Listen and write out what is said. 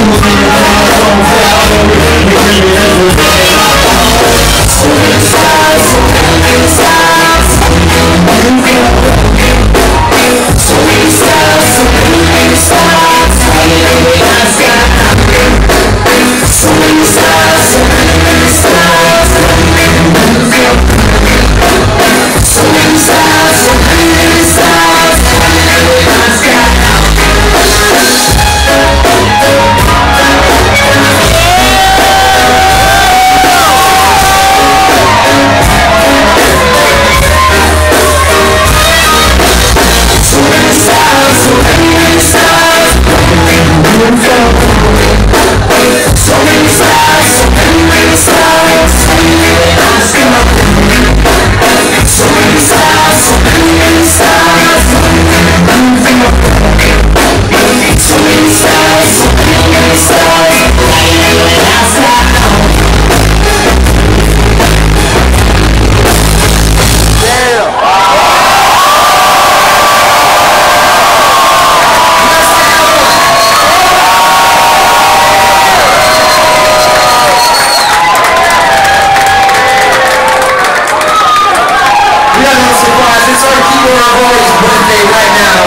Música celebration, so